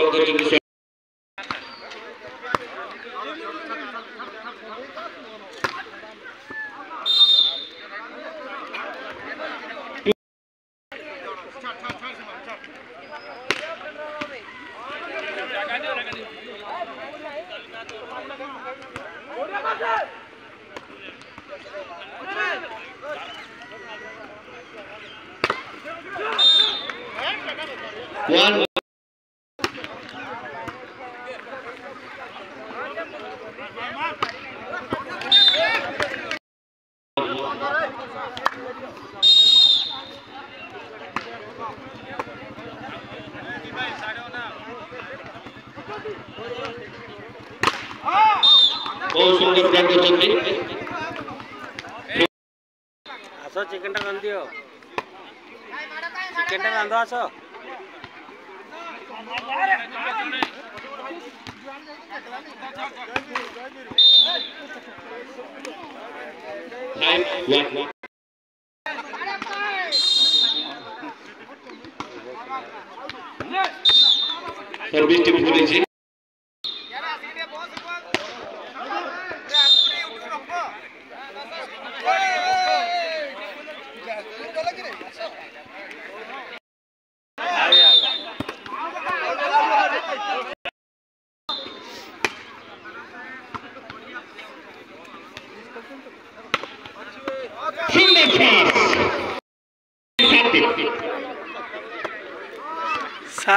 करोगे तो विषय one ବହୁତ ସୁନ୍ଦର ବ୍ୟାଟ୍ କରିଛନ୍ତି ଆସ ଚିକେନଟା ରାନ୍ଧିଦିଅ ଚିକେନଟା ରାନ୍ଧ ଆସ सर्विस टीम बोले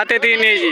चाहते थे नहीं जी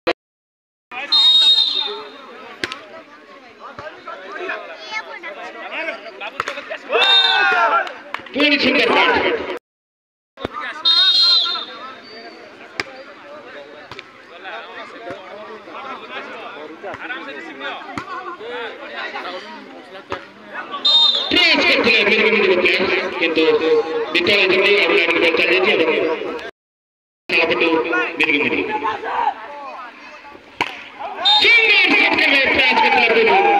ट्रेस के खिलाफ लेकिन मुझे क्या किंतु बिता है जब आप लाइन पर चल रही है जब आप तो मेरी मेरी सिंगर सबके लिए ट्रेस के खिलाफ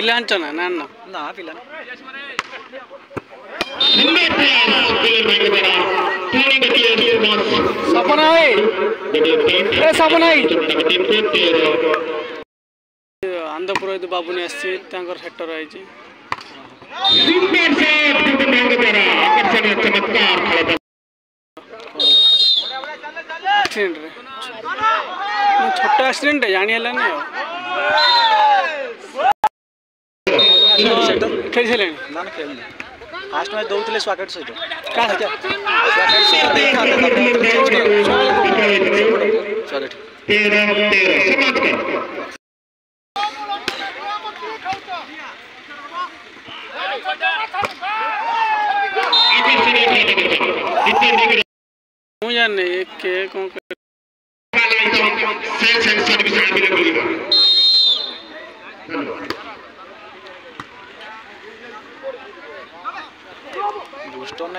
పిల్ల అంటానా నాన్న ఉందా పిల్ల సపనాయ్ సపనాయ్ ଆନ୍ଧ୍ରପ୍ରଦେଶ ବାବୁନ ଆସିଛି ତାଙ୍କର ହେଟର ହେଇଛି ଆକ୍ସିଡେଣ୍ଟରେ ଛୋଟ ଆକ୍ସିଡେଣ୍ଟଟା ଜାଣି ହେଲାନି ଆଉ ଖେଳି ସାରିଲେଣି ନା ଖେଳିନି ଫାଷ୍ଟ ମ୍ୟାଚ୍ ଦଉଥିଲେ ସ୍ୱାଗତ ସହିତ ମୁଁ ଜାଣିନି କିଏ କ'ଣ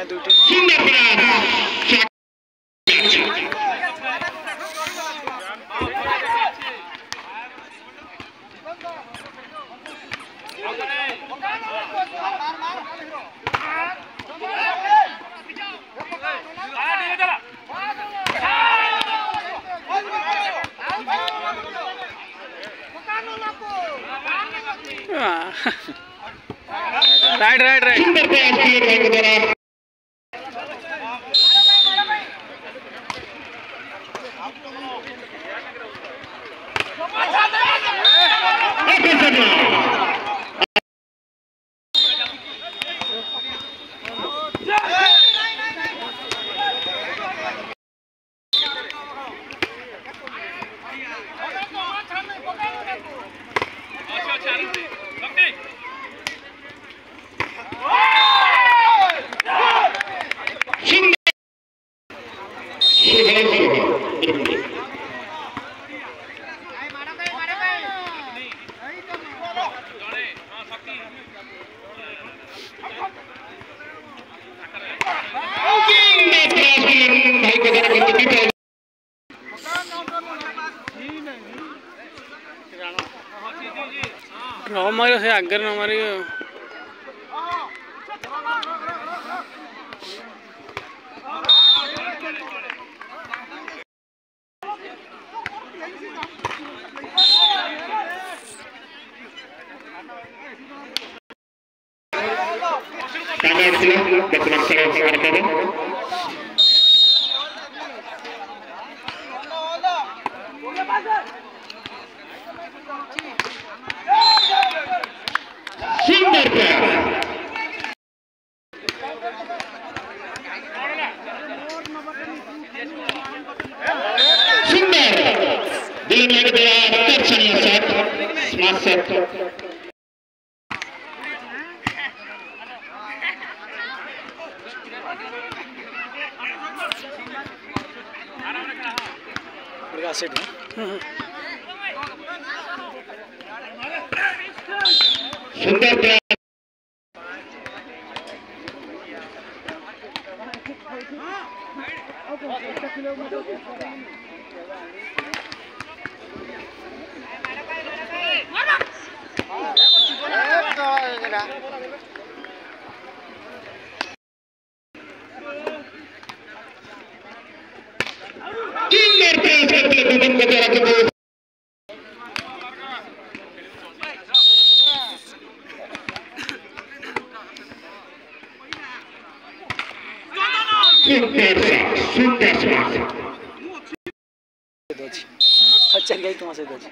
সামনে দুটি राइट राइट राइट कर सकना से अगर हमारी Tanda silah, berteman secara secara team से सुंदर किलोमीटर 순대수순대수 너지. 갑자기 깔끔하셔야 되지.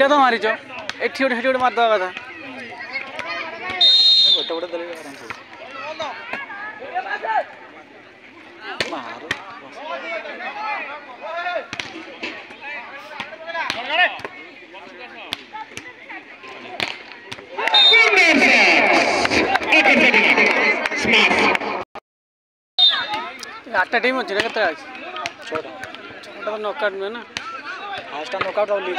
তিনটা তো মারিছ এটি গোটে সেটি গোটে দেওয়া কথা আটটা টিম হচ্ছে না কেতটা আছে ছটা নকআউট নয় না ফার্স্টটা নকআউট আর লিগ